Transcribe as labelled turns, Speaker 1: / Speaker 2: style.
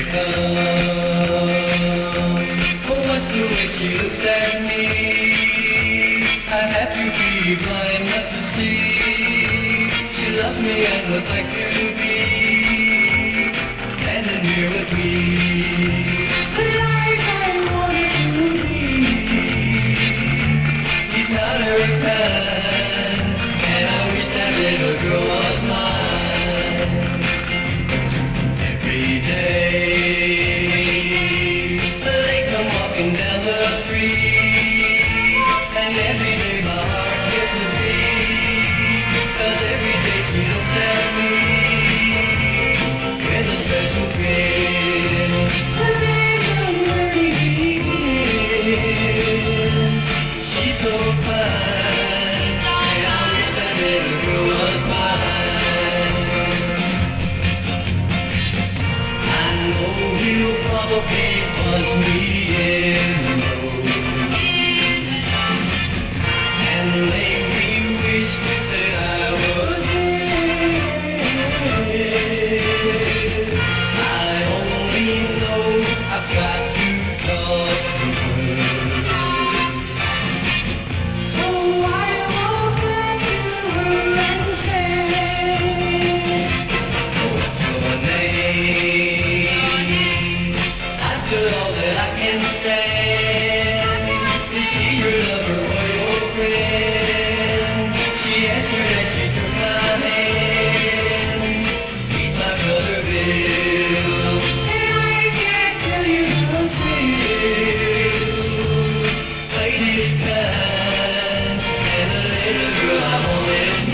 Speaker 1: you what's the way she looks at me? I have to be blind not to see. She loves me and would like to be standing here with me. you probably was me in girl that I can stand Is she your lover or your friend? She answered as she took my hand Meet my brother Bill And I can't tell you how I feel Late is kind And a little girl I won't